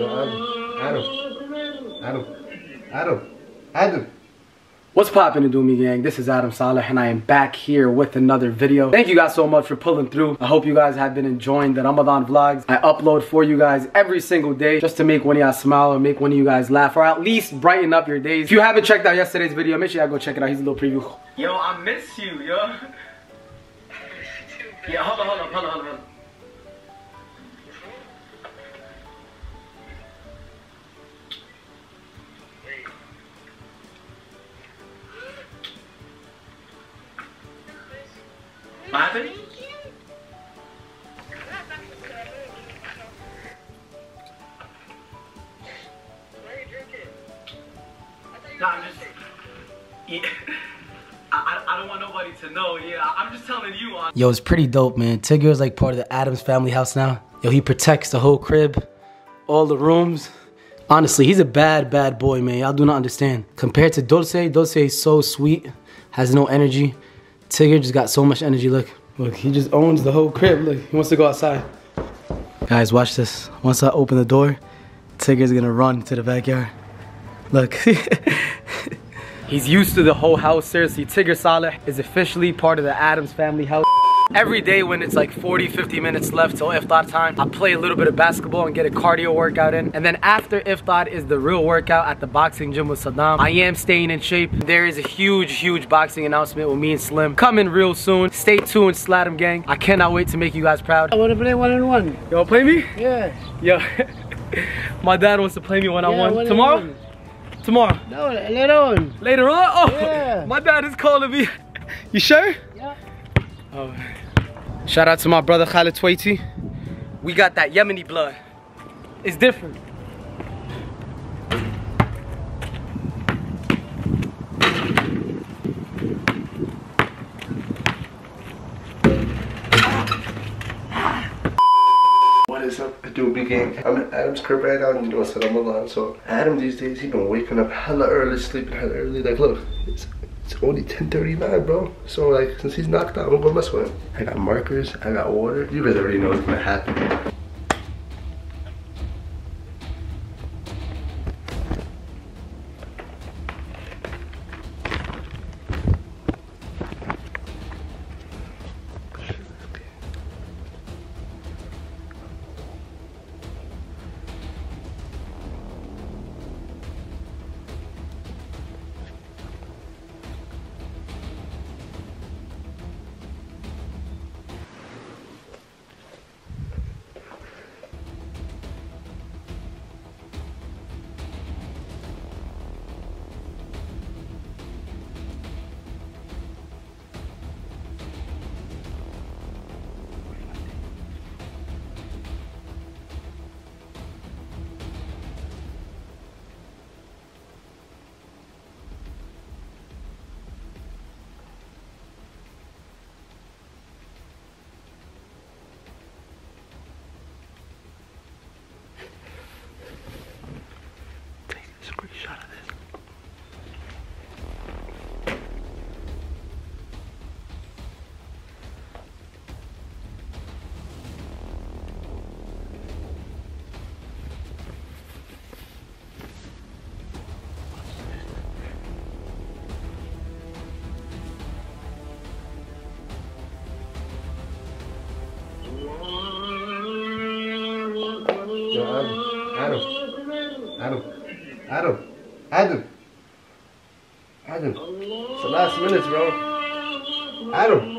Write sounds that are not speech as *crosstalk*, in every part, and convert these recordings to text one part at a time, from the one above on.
Yo, Adam. Adam. Adam. Adam. Adam. What's poppin' Adoomy gang? This is Adam Saleh and I am back here with another video. Thank you guys so much for pulling through. I hope you guys have been enjoying the Ramadan vlogs. I upload for you guys every single day just to make one of y'all smile or make one of you guys laugh or at least brighten up your days. If you haven't checked out yesterday's video, make sure y'all go check it out. Here's a little preview. Yo, I miss you, yo. *laughs* Yeah, hold on, hold on, hold on, hold on. What happened? No, I'm just. Yeah. *laughs* I, I, I don't want nobody to know. Yeah, I- I'm just telling you. On Yo, it's pretty dope, man. Tigger is like part of the Adams family house now. Yo, he protects the whole crib, all the rooms. Honestly, he's a bad, bad boy, man. Y'all do not understand. Compared to Dulce, Dulce is so sweet, has no energy. Tigger just got so much energy. Look, look, he just owns the whole crib. Look, he wants to go outside. Guys, watch this. Once I open the door, Tigger's gonna run to the backyard. Look. *laughs* He's used to the whole house. Seriously, Tigger Saleh is officially part of the Adams family house. Every day when it's like 40, 50 minutes left till iftar time, I play a little bit of basketball and get a cardio workout in. And then after iftar is the real workout at the boxing gym with Saddam. I am staying in shape. There is a huge, huge boxing announcement with me and Slim coming real soon. Stay tuned, Sladam gang. I cannot wait to make you guys proud. I want to play one on one. You wanna play me? Yeah. Yo, *laughs* my dad wants to play me one on one Tomorrow? one. Tomorrow. No, later on. Later on? Oh, Yeah. *laughs* my dad is calling me. *laughs* You sure? Yeah. Oh. Shout out to my brother Khalid Twaiti. We got that Yemeni blood. It's different. What is up, Adoomy gang? I'm Adam's crib right now, and you know I'm alone. So Adam these days, he been waking up hella early, sleeping hella early. Like, look, it's only 10:39, bro. So like, since he's knocked out, I'm gonna go mess with him. I got markers, I got water. You guys already know what's gonna happen. Adam. Adam. Adam. It's the last minutes, bro. Adam.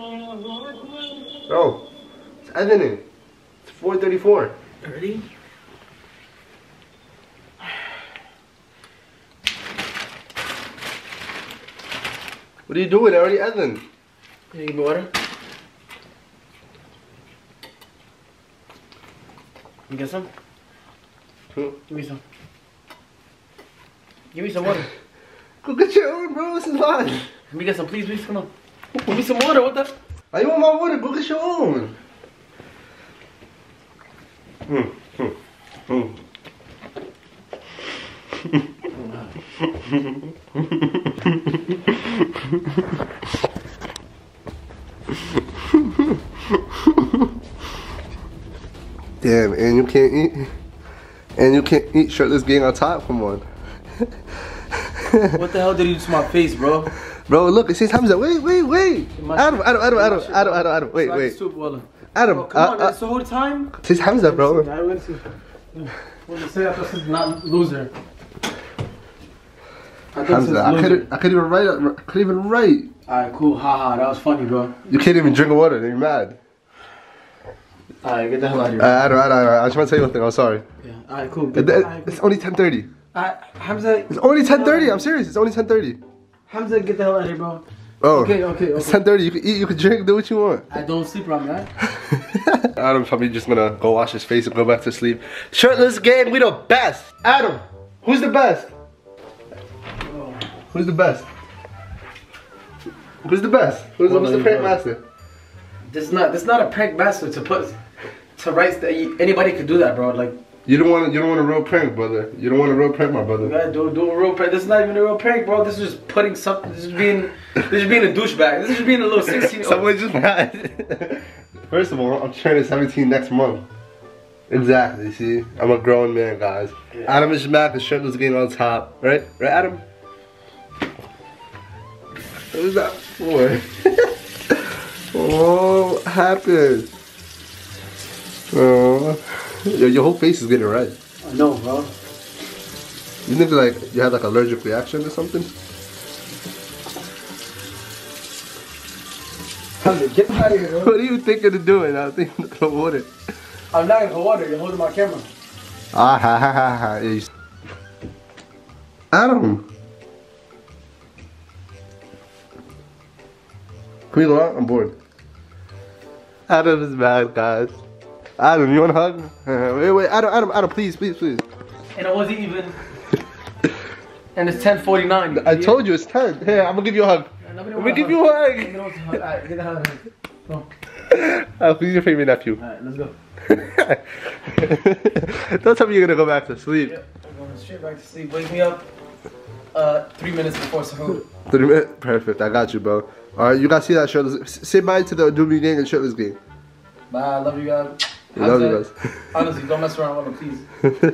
Bro. It's evening. It's 4.34. Ready? What are you doing? I already Evan. Can you give me water? You get some? Hmm? Give me some. Give me some water. Go get your own, bro. This is mine. Let me get some, please, please. Come on. Give me some water. What the? I want my water. Go get your own. Hmm. Hmm. Hmm. *laughs* Damn, and you can't eat. And you can't eat shirtless gang on top? Come on. What the hell did you do to my face, bro? Bro, look, it says Hamza. Wait, wait, wait. Adam, Adam, Adam, Adam, Adam. Adam, Adam. Wait, wait. the soup, Wallah. Adam, Oh, come on, uh, that's the whole time? uh, it says Hamza, bro. Alright, we're see. What did say? I thought this is not loser. I Hamza, I couldn't. I couldn't even write, I couldn't even write. Alright, cool. Haha, that was funny, bro. You can't even drink water, you're mad. Alright, get the hell out of here. Uh, Adam, Adam, Adam, I just want to tell you one thing, I'm sorry. yeah. Alright, cool. It- it- It's only 10.30. Hamza. It's only 10.30, I'm serious, it's only 10.30. Hamza, get the hell out of here, bro. Oh, Okay, okay, it's 10.30, you can eat, you can drink, do what you want. I don't sleep around that. Adam's probably just gonna go wash his face and go back to sleep. Shirtless gang, we the best. Adam, who's the best? Who's the best? Who's the best? Who's, who's the prank master? This is not this is not a prank master to put to write that anybody could do that, bro. Like You don't want you don't want a real prank, brother. You don't want a real prank, my you brother. gotta do do a real prank. This is not even a real prank, bro. This is just putting something. This is being this is being a douchebag. This is being a little *laughs* sixteen. Someone just *laughs* mad. First of all, I'm turning 17 next month. Exactly. See, I'm a grown man, guys. Yeah. Adam is just mad because shirtless gang on top, right? Right, Adam. What was that for? oh, *laughs* what happened? Oh, *laughs* your, your whole face is getting red. I know, bro. You think like you had like allergic reaction or something? Hamza, get out of here, bro. *laughs* What are you thinking of doing? I think I'm gonna water. I'm not gonna water. You're holding my camera. Ah ha ha ha ha. Yeah, Adam. Can we go out? I'm bored. Adam is mad, guys. Adam, you want a hug? *laughs* Wait, wait, Adam, Adam, Adam, please, please, please. And it wasn't even. and it's 10:49. I told you it's 10. Here, I'm gonna give you a hug. Nobody I'm gonna give hug. you a hug. Nobody wants to hug. Alright, get the hell out of here. Go. Uh, please, your favorite nephew. Alright, let's go. *laughs* Don't tell me you're gonna go back to sleep. Yep, I'm going straight back to sleep. Wake me up uh, three minutes before Sahur. Three minutes? Perfect, I got you, bro. Alright, you guys see that shirtless. Say bye to the Doobie Gang and shirtless gang. Bye, I love you guys. I love you guys. Honestly, don't mess around with me, please.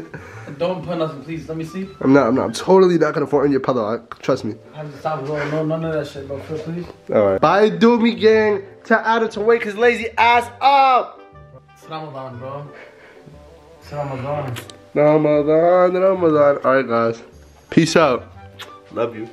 *laughs* don't put nothing, please. Let me see. I'm not, I'm not, I'm totally not gonna fall in your puddle. I, trust me. Have to stop, bro. No, none of that shit, bro. Please. Alright. Bye, Doobie Gang. Tell Adam to wake his lazy ass up. It's Ramadan, bro. It's Ramadan. Ramadan, Ramadan. Alright, guys. Peace out. Love you.